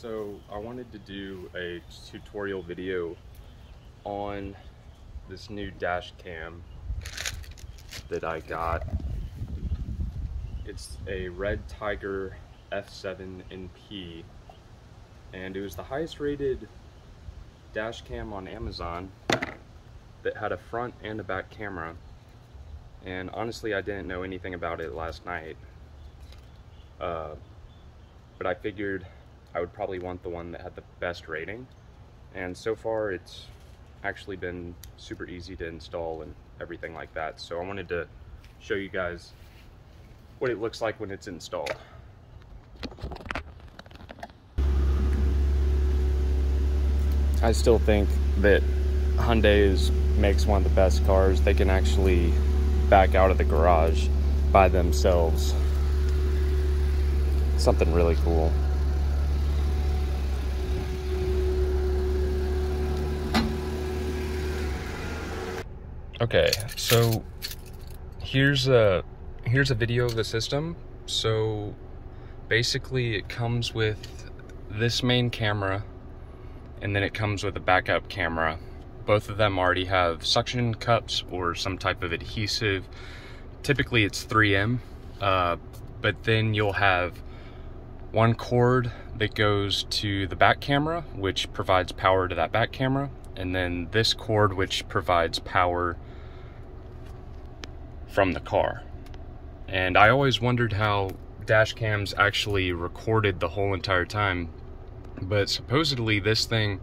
So I wanted to do a tutorial video on this new dash cam that I got. It's a Redtiger F7 NP and it was the highest rated dash cam on Amazon that had a front and a back camera and honestly I didn't know anything about it last night uh, but I figured I would probably want the one that had the best rating. And so far it's actually been super easy to install and everything like that. So I wanted to show you guys what it looks like when it's installed. I still think that Hyundai is, makes one of the best cars. They can actually back out of the garage by themselves. Something really cool. Okay, so here's a here's a video of the system. So basically it comes with this main camera and then it comes with a backup camera. Both of them already have suction cups or some type of adhesive. Typically it's 3M, uh, but then you'll have one cord that goes to the back camera, which provides power to that back camera, and then this cord which provides power from the car. And I always wondered how dash cams actually recorded the whole entire time. But supposedly this thing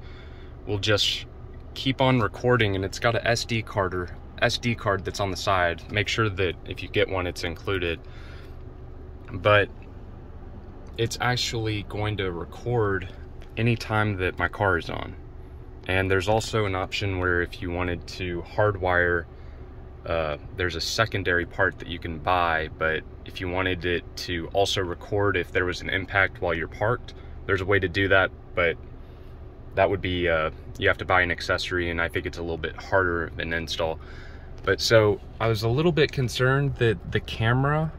will just keep on recording and it's got a SD card or SD card that's on the side. Make sure that if you get one, it's included. But it's actually going to record anytime that my car is on. And there's also an option where if you wanted to hardwire uh, there's a secondary part that you can buy, but if you wanted it to also record if there was an impact while you're parked, there's a way to do that, but that would be, uh, you have to buy an accessory and I think it's a little bit harder of an install. But so I was a little bit concerned that the camera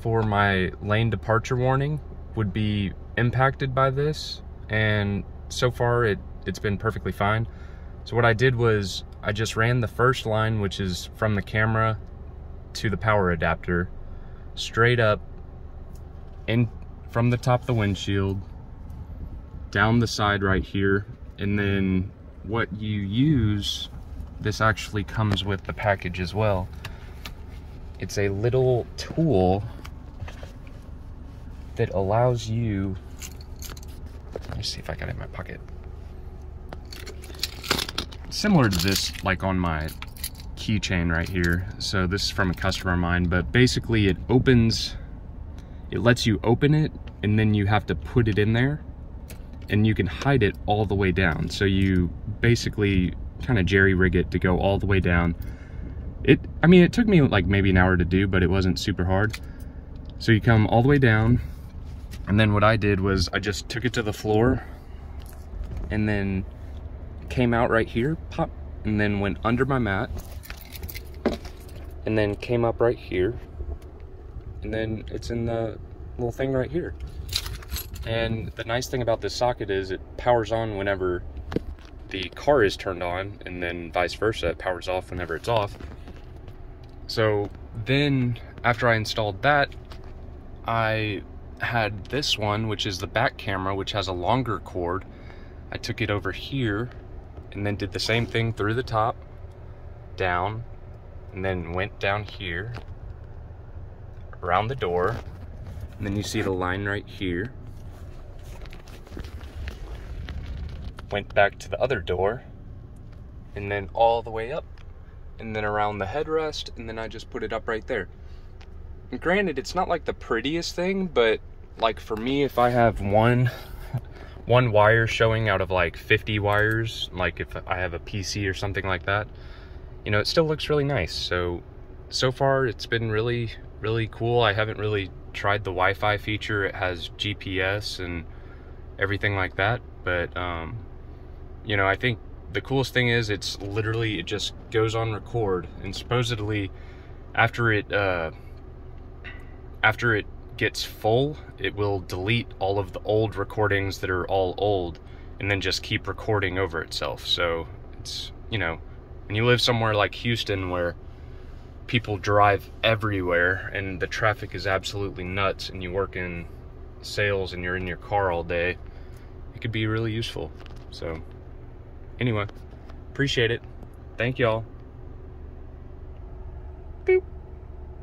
for my lane departure warning would be impacted by this. And so far it, it's been perfectly fine. So what I did was I just ran the first line, which is from the camera to the power adapter, straight up in from the top of the windshield, down the side right here, and then what you use, this actually comes with the package as well. It's a little tool that allows you, let me see if I got it in my pocket similar to this like on my keychain right here. So this is from a customer of mine, but basically it opens, it lets you open it and then you have to put it in there and you can hide it all the way down. So you basically kind of jerry rig it to go all the way down. It, I mean, it took me like maybe an hour to do, but it wasn't super hard. So you come all the way down and then what I did was I just took it to the floor and then came out right here, pop, and then went under my mat, and then came up right here, and then it's in the little thing right here. And the nice thing about this socket is it powers on whenever the car is turned on, and then vice versa, it powers off whenever it's off. So then, after I installed that, I had this one, which is the back camera, which has a longer cord. I took it over here and then did the same thing through the top, down, and then went down here, around the door, and then you see the line right here. Went back to the other door, and then all the way up, and then around the headrest, and then I just put it up right there. And granted, it's not like the prettiest thing, but like for me, if I have one one wire showing out of like 50 wires, like if I have a PC or something like that, you know, it still looks really nice. So, so far it's been really, really cool. I haven't really tried the Wi-Fi feature. It has GPS and everything like that. But, um, you know, I think the coolest thing is it's literally, it just goes on record and supposedly after it, uh, after it gets full, it will delete all of the old recordings that are all old and then just keep recording over itself. So it's, you know, when you live somewhere like Houston where people drive everywhere and the traffic is absolutely nuts and you work in sales and you're in your car all day, it could be really useful. So anyway, appreciate it. Thank y'all. Boop.